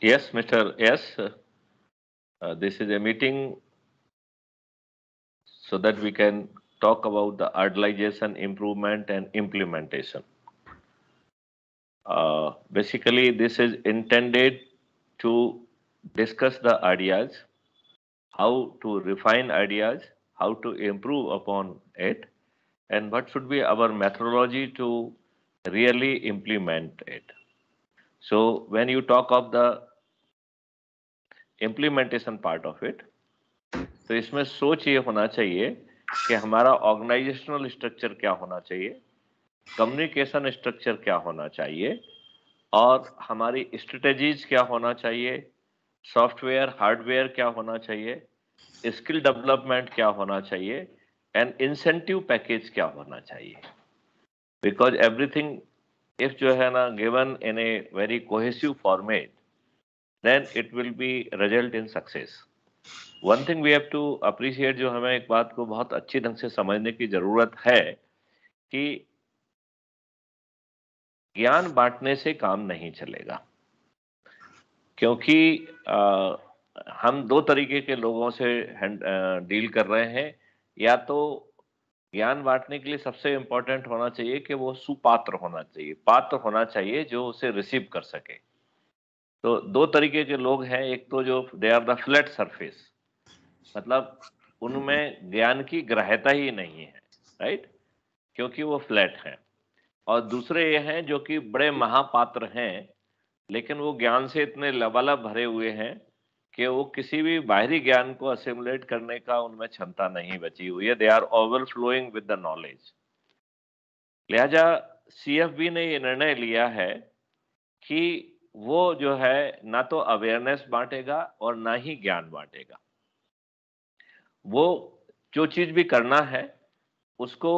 Yes, Mr. S. Uh, this is a meeting so that we can talk about the idolization, improvement and implementation. Uh, basically, this is intended to discuss the ideas, how to refine ideas, how to improve upon it, and what should be our methodology to really implement it. So when you talk of the implementation part of it तो इसमें सोच ये होना चाहिए कि हमारा organisational structure क्या होना चाहिए कम्युनिकेशन स्ट्रक्चर क्या होना चाहिए, और हमारी स्ट्रेटेजीज क्या होना चाहिए सॉफ्टवेयर हार्डवेयर क्या होना चाहिए स्किल डेवलपमेंट क्या होना चाहिए एंड इंसेंटिव पैकेज क्या होना चाहिए। बिकॉज़ एवरीथिंग इफ़ जो है ना given in a very cohesive format then it will be result in success one thing we have to appreciate जो हमें एक बात को बहुत अच्छी ढंग से समझने की ज़रूरत है कि ज्ञान बांटने से काम नहीं चलेगा। क्योंकि आ, हम दो तरीके के लोगों से डील कर रहे हैं। या तो ज्ञान बांटने के लिए सबसे इंपॉर्टेंट होना चाहिए कि वो सुपात्र होना चाहिए पात्र होना चाहिए जो उसे रिसीव कर सके। तो दो तरीके के लोग हैं। एक तो जो they are the flat surface मतलब उनमें ज्ञान की ग्रहता ही नहीं है राइट क्योंकि वो फ्लैट है। और दूसरे ये हैं जो कि बड़े महापात्र हैं, लेकिन वो ज्ञान से इतने लबालब भरे हुए हैं कि वो किसी भी बाहरी ज्ञान को असिमुलेट करने का उनमें क्षमता नहीं बची हुई है। They are overflowing with the knowledge लिहाजा सीएफबी ने ये निर्णय लिया है कि वो जो है ना तो अवेयरनेस बांटेगा और ना ही ज्ञान बांटेगा। वो जो चीज़ भी करना है उसको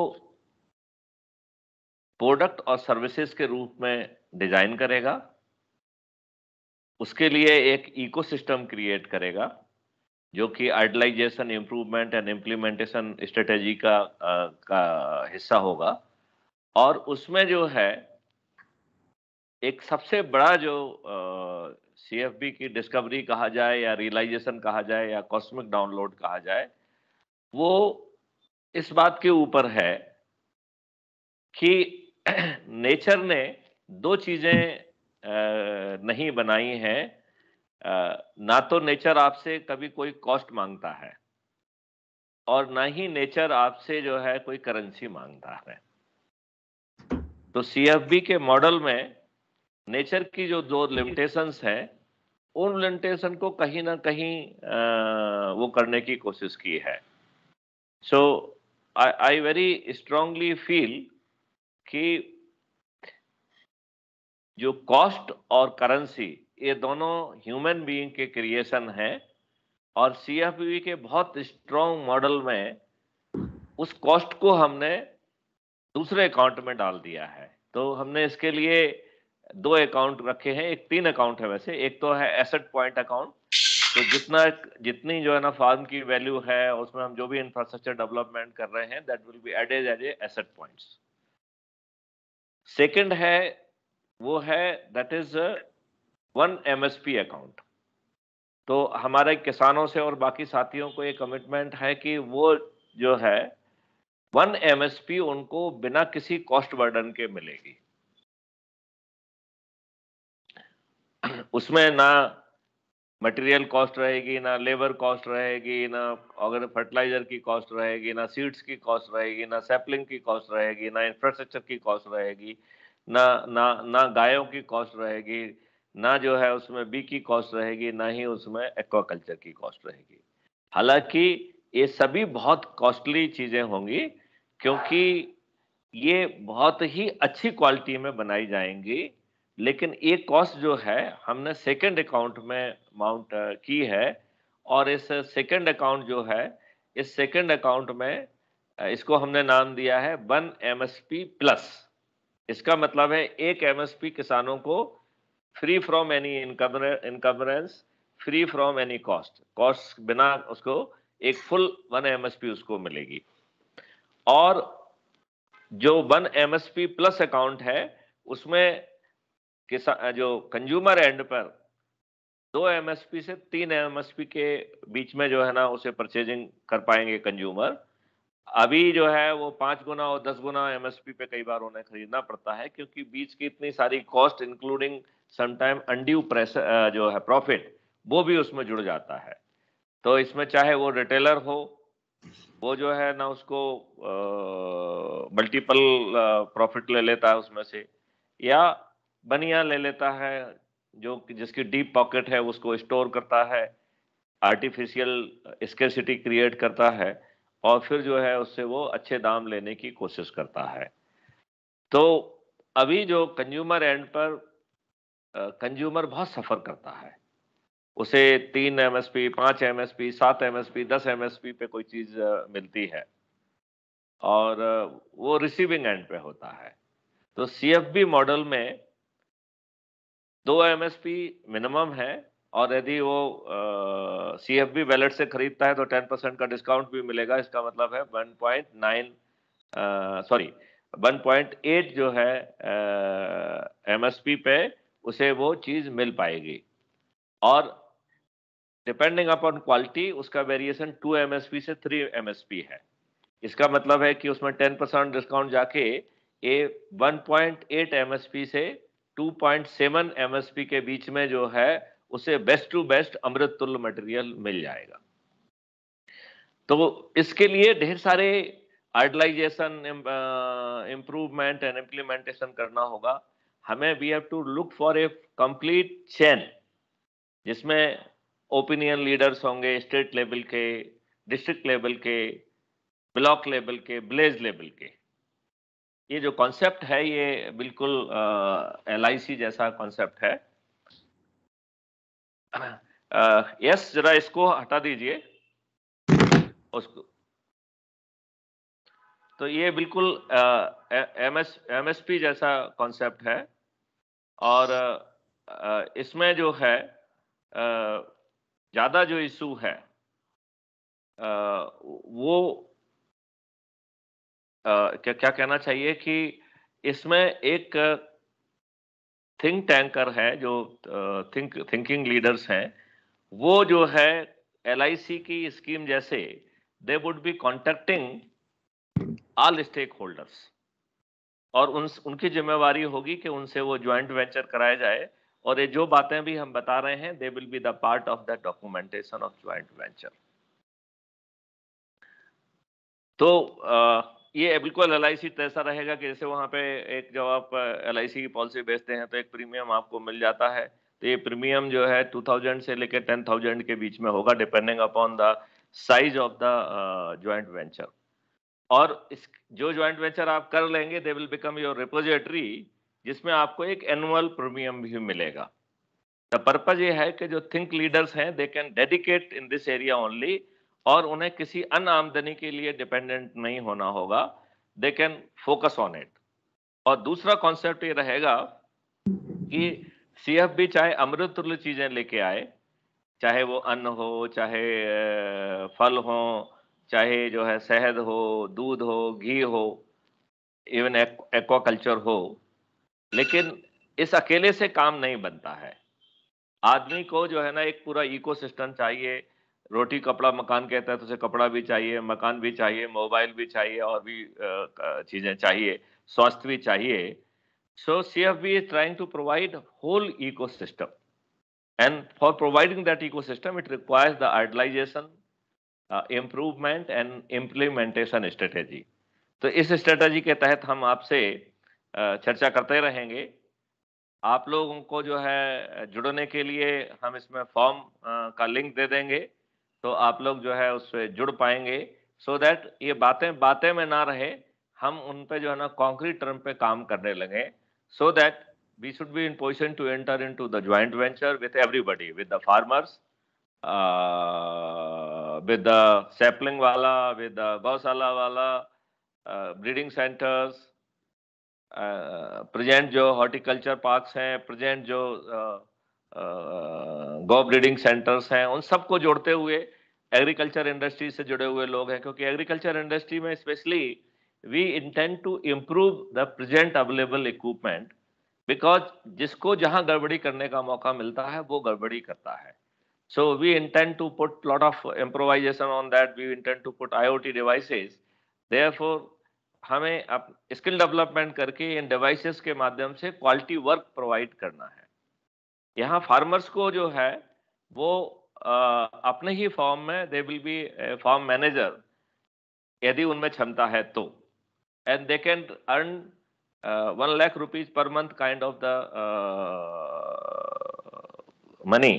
प्रोडक्ट और सर्विसेज़ के रूप में डिज़ाइन करेगा। उसके लिए एक इकोसिस्टम क्रिएट करेगा जो कि idealisation improvement and implementation strategy का आ, का हिस्सा होगा। और उसमें जो है एक सबसे बड़ा जो सीएफबी की डिस्कवरी कहा जाए या रियलाइजेशन कहा जाए या कॉस्मिक डाउनलोड कहा जाए, वो इस बात के ऊपर है कि नेचर ने दो चीज़ें नहीं बनाई हैं। ना तो नेचर आपसे कभी कोई कॉस्ट माँगता है और ना ही नेचर आपसे जो है कोई करेंसी माँगता है। तो सीएफबी के मॉडल में नेचर की जो दो लिमिटेशंस है उन लिमिटेशन को कहीं ना कहीं आ, वो करने की कोशिश की है। So I very strongly feel कि जो कॉस्ट और करेंसी ये दोनों ह्यूमन बीइंग के क्रिएशन है और सीएफबी के बहुत स्ट्रॉन्ग मॉडल में उस कॉस्ट को हमने दूसरे अकाउंट में डाल दिया है। तो हमने इसके लिए दो अकाउंट रखे हैं, एक तीन अकाउंट है वैसे, एक तो है एसेट पॉइंट अकाउंट तो जितना, जितनी जो है ना फार्म की वैल्यू है, उसमें हम जो भी इंफ्रास्ट्रक्चर डेवलपमेंट कर रहे हैं that will be added as asset points second है, वो है that is one MSP account तो हमारे किसानों से और बाकी साथियों को ये कमिटमेंट है कि वो जो है वन एमएसपी उनको बिना किसी कॉस्ट बर्डन के मिलेगी। उसमें ना मटेरियल कॉस्ट रहेगी, ना लेबर कॉस्ट रहेगी, ना अगर फर्टिलाइज़र की कॉस्ट रहेगी, ना सीड्स की कॉस्ट रहेगी, ना सैपलिंग की कॉस्ट रहेगी, ना इंफ्रास्ट्रक्चर की कॉस्ट रहेगी, ना ना ना गायों की कॉस्ट रहेगी, ना जो है उसमें बी की कॉस्ट रहेगी, ना ही उसमें एक्वाकल्चर की कॉस्ट रहेगी। हालाँकि ये सभी बहुत कॉस्टली चीज़ें होंगी, क्योंकि ये बहुत ही अच्छी क्वालिटी में बनाई जाएँगी। लेकिन एक कॉस्ट जो है, हमने सेकंड अकाउंट में माउंट की है और इस सेकंड अकाउंट जो है, इस सेकंड अकाउंट में इसको हमने नाम दिया है वन एमएसपी प्लस इसका मतलब है एक एमएसपी किसानों को free from any encumbrance free from any cost cost बिना उसको एक फुल वन एमएसपी उसको मिलेगी। और जो वन एमएसपी प्लस अकाउंट है, उसमें किसान जो कंज्यूमर एंड पर दो एमएसपी से तीन एमएसपी के बीच में जो है ना उसे परचेजिंग कर पाएँगे कंज्यूमर अभी जो है वो पाँच गुना और दस गुना एमएसपी पे कई बार उन्हें खरीदना पड़ता है क्योंकि बीच की इतनी सारी cost including sometime undue pressure जो है प्रॉफिट वो भी उसमें जुड़ जाता है। तो इसमें चाहे वो रिटेलर हो, वो जो है ना उसको मल्टीपल प्रॉफिट ले लेता है उसमें से, या बनिया ले लेता है, जो जिसकी डीप पॉकेट है, उसको स्टोर करता है आर्टिफिशियल स्केसिटी क्रिएट करता है, और फिर जो है उससे वो अच्छे दाम लेने की कोशिश करता है। तो अभी जो कंज्यूमर एंड पर कंज्यूमर बहुत सफ़र करता है। उसे तीन एम एस पी पाँच एम एस पी सात एम एस पी दस एम एस पी पे कोई चीज़ मिलती है। और वो रिसीविंग एंड पे होता है। तो सी एफ़ बी मॉडल में दो एम एस पी मिनिमम है, और यदि वो सी एफ़ बी वैलेट से खरीदता है तो टेन परसेंट का डिस्काउंट भी मिलेगा। इसका मतलब है one point nine sorry one point eight जो है एम एस पी पे उसे वो चीज़ मिल पाएगी। और डिपेंडिंग अपॉन क्वालिटी उसका variation two M S P से थ्री एम एस पी है। इसका मतलब है कि उसमें टेन परसेंट डिस्काउंट जाके ए 1.8 एमएसपी से 2.7 एमएसपी के बीच में जो है, उसे बेस्ट टू बेस्ट अमृत तुल्य मटेरियल मिल जाएगा। तो इसके लिए ढेर सारे आइडलाइजेशन इम्प्रूवमेंट एंड इम्प्लीमेंटेशन करना होगा। हमें we have to look for a complete chain जिसमें ओपिनियन लीडर्स होंगे स्टेट लेवल के डिस्ट्रिक्ट लेवल के ब्लॉक लेवल के विलेज लेवल के। ये जो कॉन्सेप्ट है, ये बिल्कुल एलआईसी जैसा कॉन्सेप्ट है। यस जरा इसको हटा दीजिए। उसको। तो ये बिल्कुल एम एस पी जैसा कॉन्सेप्ट है। और इसमें जो है ज़्यादा जो इशू है वो क्या क्या कहना चाहिए कि इसमें एक थिंक टैंकर है जो थिंक थिंकिंग लीडर्स हैं, वो जो है एलआईसी की स्कीम जैसे they would be contacting all stakeholders और उन, उनकी जिम्मेवारी होगी कि उनसे वो ज्वाइंट वेंचर कराया जाए, और ये जो बातें भी हम बता रहे हैं they will be the part of the documentation of joint venture तो ये बिल्कुल एल आई तो ऐसा रहेगा कि जैसे वहाँ पे एक जब आप एल आई सी की पॉलिसी बेचते हैं तो एक प्रीमियम आपको मिल जाता है। तो ये प्रीमियम जो है 2000 से लेकर 10000 के बीच में होगा depending upon the size of the joint venture और इस, जो ज्वाइंट वेंचर आप कर लेंगे they will become your repository जिसमें आपको एक एनुअल प्रीमियम भी मिलेगा। द पर्पज ये है कि जो थिंक लीडर्स हैं they can dedicate in this area only और उन्हें किसी अन्य आमदनी के लिए डिपेंडेंट नहीं होना होगा। They can focus on it और दूसरा कॉन्सेप्ट ये रहेगा कि सीएफ भी चाहे अमृत तुल्य चीज़ें लेके आए, चाहे वो अन्न हो, चाहे फल हो, चाहे जो है शहद हो, दूध हो, घी हो इवन एक्वाकल्चर हो, लेकिन इस अकेले से काम नहीं बनता है। आदमी को जो है ना एक पूरा इकोसिस्टम चाहिए रोटी, कपड़ा, मकान कहता है तो उसे कपड़ा भी चाहिए, मकान भी चाहिए, मोबाइल भी चाहिए, और भी चीज़ें चाहिए, स्वास्थ्य भी चाहिए। So C F B is trying to provide whole ecosystem and for providing that ecosystem it requires the idealisation improvement and implementation strategy तो इस स्ट्रेटेजी के तहत हम आपसे चर्चा करते रहेंगे। आप लोगों को जो है जुड़ने के लिए हम इसमें फॉर्म का लिंक दे देंगे। तो आप लोग जो है उससे जुड़ पाएँगे। सो so दैट ये बातें बातें में ना रहे, हम उन पे जो है ना कॉन्क्रीट टर्म पे काम करने लगे। So that we should be in position to enter into the joint venture with everybody with the farmers with the sapling वाला विद द गौशाला वाला ब्रीडिंग सेंटर्स प्रेजेंट जो हॉर्टिकल्चर पार्क्स हैं प्रेजेंट जो गो ब्रीडिंग सेंटर्स हैं, उन सबको जोड़ते हुए एग्रीकल्चर इंडस्ट्री से जुड़े हुए लोग हैं, क्योंकि एग्रीकल्चर इंडस्ट्री में specially we intend to improve the present available equipment because जिसको जहाँ गड़बड़ी करने का मौका मिलता है, वो गड़बड़ी करता है। So we intend to put lot of improvisation on that we intend to put IoT devices therefore हमें स्किल डेवलपमेंट करके इन डिवाइसेस के माध्यम से क्वालिटी वर्क प्रोवाइड करना है। यहाँ फार्मर्स को जो है वो आ, अपने ही फॉर्म में they will be farm manager यदि उनमें क्षमता है तो। And they can earn one lakh rupees per month kind of the money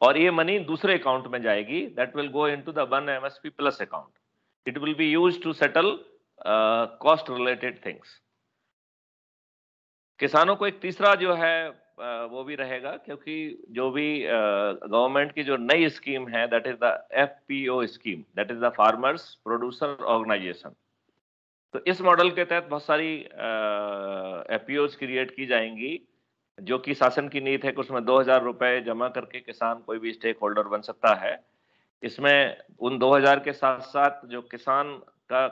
और ये मनी दूसरे अकाउंट में जाएगी that will go into the one MSP plus account it will be use to settle cost related things किसानों को एक तीसरा जो है वो भी रहेगा क्योंकि जो भी गवर्नमेंट की जो नई स्कीम है that is the FPO scheme that is the farmers producer organisation तो इस मॉडल के तहत बहुत सारी एफ़ क्रिएट की जाएँगी, जो कि शासन की नीति है कि उसमें दो हज़ार रुपए जमा करके किसान कोई भी स्टेक होल्डर बन सकता है। इसमें उन 2000 के साथ साथ जो किसान का,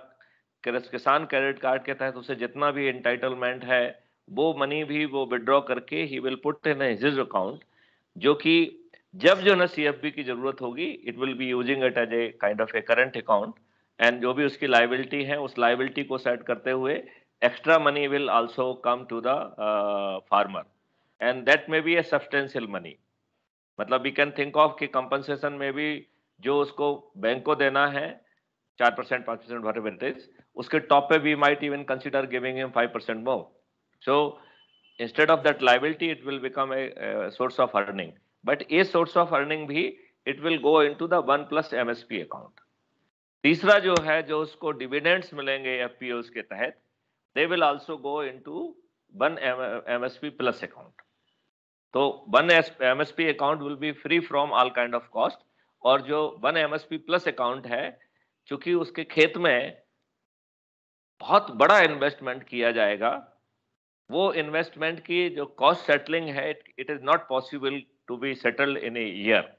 किसान क्रेडिट कार्ड के तहत उसे जितना भी इंटाइटलमेंट है वो मनी भी वो विड्रॉ करके ही will put in his account जो कि जब जो ना सीएफबी की ज़रूरत होगी it will be using it as a kind of a current account and जो भी उसकी लाइबिलिटी है, उस लाइबिलिटी को सेट करते हुए extra money will also come to the farmer and that may be a substantial money मतलब we can think of कि कंपनसेशन में भी जो उसको बैंक को देना है, चार परसेंट पाँच परसेंट उसके टॉप पे we might even consider giving him five percent more So instead of that liability, it will become a, a source of earning. But a source of earning भी it will go into the one plus MSP account. तीसरा जो है जो उसको dividends मिलेंगे F के तहत they will also go into one MSP plus account तो one MSP account will be free from all kind of cost और जो वन एमएसपी प्लस अकाउंट है चूँकि उसके खेत में बहुत बड़ा इन्वेस्टमेंट किया जाएगा वो इन्वेस्टमेंट की जो कॉस्ट सेटलिंग है it is not possible to be settled in a year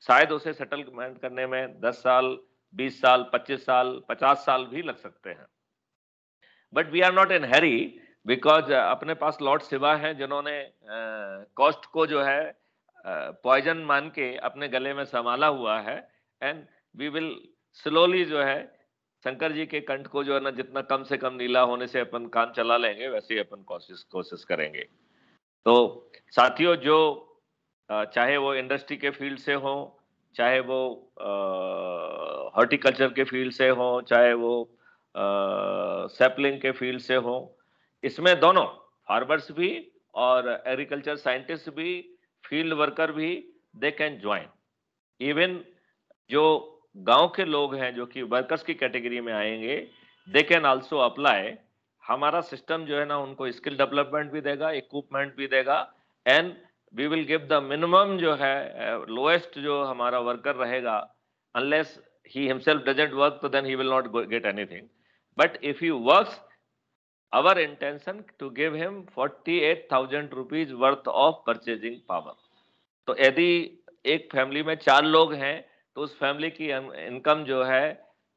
शायद उसे सेटलमेंट करने में 10 साल 20 साल 25 साल 50 साल भी लग सकते हैं। But we are not in hurry because अपने पास लॉर्ड सिवा हैं जिन्होंने कॉस्ट uh, को जो है पॉइजन uh, मान के अपने गले में संभाला हुआ है। एंड वी विल स्लोली जो है शंकर जी के कंठ को जो है ना, जितना कम से कम नीला होने से अपन काम चला लेंगे, वैसे ही अपन कोशिश कोशिश करेंगे। तो साथियों, जो चाहे वो इंडस्ट्री के फ़ील्ड से हो, चाहे वो हॉर्टिकल्चर के फ़ील्ड से हो, चाहे वो सेपलिंग के फ़ील्ड से हो, इसमें दोनों, फार्मर्स भी और एग्रीकल्चर साइंटिस्ट भी, फ़ील्ड वर्कर भी दे कैन ज्वाइन इवन जो गाँव के लोग हैं जो कि वर्कर्स की कैटेगरी में आएँगे दे कैन ऑल्सो अप्लाई हमारा सिस्टम जो है ना उनको स्किल डेवलपमेंट भी देगा इक्विपमेंट भी देगा and we will give the minimum जो है लोएस्ट uh, जो हमारा वर्कर रहेगा unless he himself doesn't work तो then he will not get anything but if you work he works our intention to give him 48,000 rupees worth of purchasing power. तो यदि एक family में चार लोग हैं तो उस फैमिली की इनकम जो है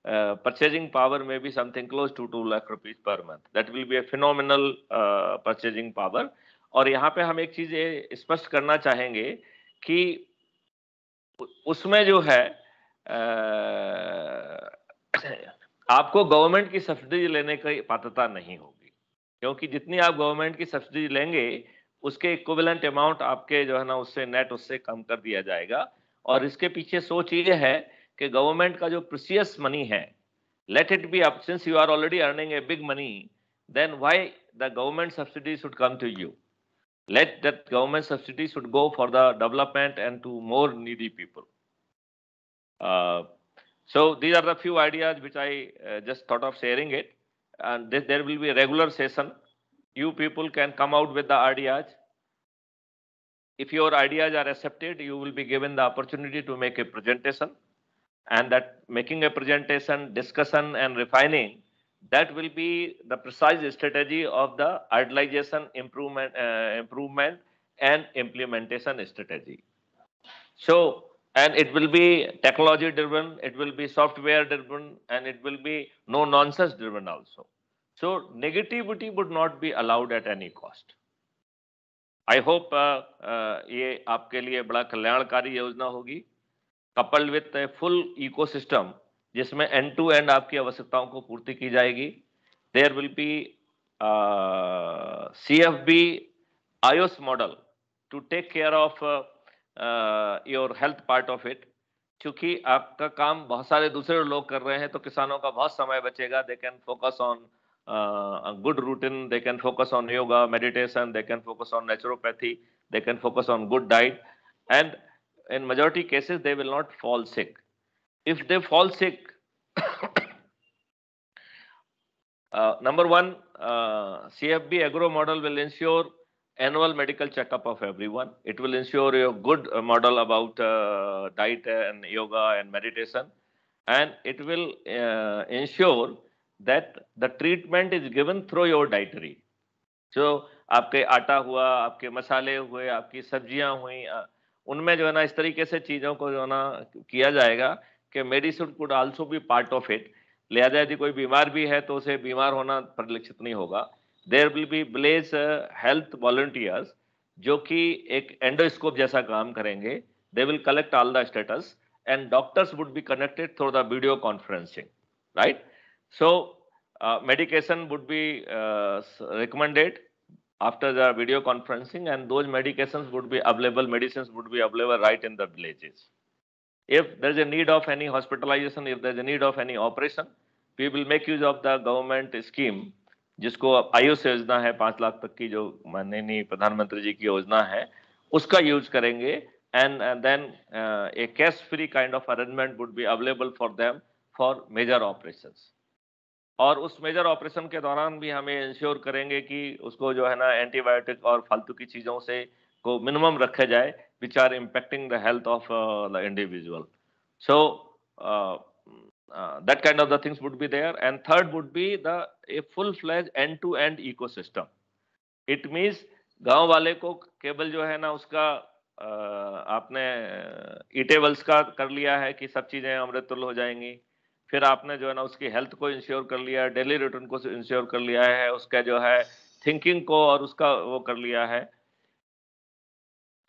परचेजिंग पावर में भी something close to two lakh rupees per month that will be a phenomenal purchasing power और यहाँ पे हम एक चीज़ ये स्पष्ट करना चाहेंगे कि उसमें जो है आपको गवर्नमेंट की सब्सिडी लेने की पात्रता नहीं होगी। क्योंकि जितनी आप गवर्नमेंट की सब्सिडी लेंगे, उसके इक्विवेलेंट अमाउंट आपके जो है ना, उससे नेट उससे कम कर दिया जाएगा। और इसके पीछे सोच ये है कि गवर्नमेंट का जो प्रिसियस मनी है let it be up since you are already earning a big money then why the government subsidy should come to you let that government subsidy should go for the development and to more needy people. Uh, so these are the few ideas which I uh, just thought of sharing it. And this, there will be a regular session. You people can come out with the ideas if your ideas are accepted, you will be given the opportunity to make a presentation and that making a presentation, discussion and refining, that will be the precise strategy of the idealization, improvement, uh, improvement and implementation strategy. So, and it will be technology driven, it will be software driven, and it will be no nonsense driven also. So, negativity would not be allowed at any cost. I hope ये आपके लिए बड़ा कल्याणकारी योजना होगी। Coupled with a full ecosystem जिसमें end to end आपकी आवश्यकताओं को पूर्ति की जाएगी। There will be C F B iOS model to take care of your health part of it क्योंकि आपका काम बहुत सारे दूसरे लोग कर रहे हैं तो किसानों का बहुत समय बचेगा। They can focus on a good routine they can focus on yoga meditation they can focus on naturopathy they can focus on good diet. And in majority cases they will not fall sick. If they fall sick uh, number one uh, cfb agro model will ensure annual medical checkup of everyone. It will ensure a good uh, model about uh, diet and yoga and meditation. And it will uh, ensure that the treatment is given through your dietary. जो आपके आटा हुआ, आपके मसाले हुए, आपकी सब्ज़ियाँ हुई उनमें जो है ना, इस तरीके से चीज़ों को जो है ना, किया जाएगा कि मेडिसिन कुड आल्सो भी पार्ट ऑफ़ इट लिहाजा यदि कोई बीमार भी है तो उसे बीमार होना परिलक्षित नहीं होगा। There will be bless health volunteers जो कि एक एंडोस्कोप जैसा काम करेंगे। They will collect all the status and doctors would be connected through the video conferencing right So uh, medication would be uh, recommended after the video conferencing and those medications would be available, medicines would be available right in the villages. If there's a need of any hospitalization, if there's a need of any operation, we will make use of the government scheme जिसको आयुष योजना है पांच लाख तक की जो माननीय प्रधानमंत्री जी की योजना है उसका यूज करेंगे and then a cash free kind of arrangement would be available for them for major operations और उस मेजर ऑपरेशन के दौरान भी हमें इंश्योर करेंगे कि उसको जो है ना एंटीबायोटिक और फालतू की चीज़ों से को मिनिमम रखा जाए which are impacting the health of the individual so that kind of the things would be there. And third would be the a full fledged end to end ecosystem. It means गाँव वाले को केवल जो है ना उसका uh, आपने eatables का कर लिया है कि सब चीज़ें अमृतुल हो जाएँगी। फिर आपने जो है ना उसकी हेल्थ को इंश्योर कर लिया है डेली रूटीन को इंश्योर कर लिया है, उसका जो है थिंकिंग को और उसका वो कर लिया है।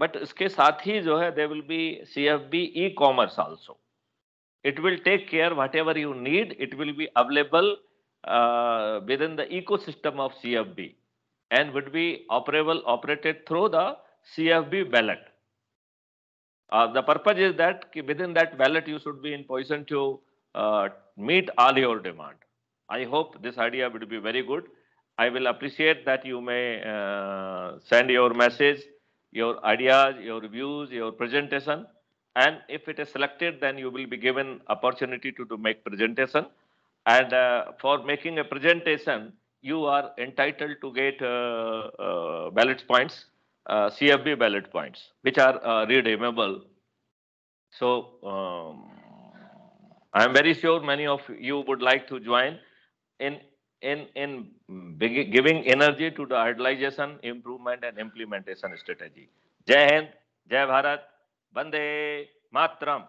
बट इसके साथ ही जो है they will be C F B e commerce also it will take care whatever you need it will be available within the ecosystem of C F B and would be operable operated through the C F B wallet the purpose is that कि within that wallet you should be in position to uh, meet all your demand. I hope this idea would be very good. I will appreciate that you may uh, send your message, your ideas, your views, your presentation. And if it is selected, then you will be given opportunity to, to make presentation. And uh, for making a presentation, you are entitled to get uh, uh, ballot points, uh, CFB ballot points, which are redeemable. So, um, I am very sure many of you would like to join in in in giving energy to the idealization, improvement, and implementation strategy. Jai Hind, Jai Bharat, Bande Matram.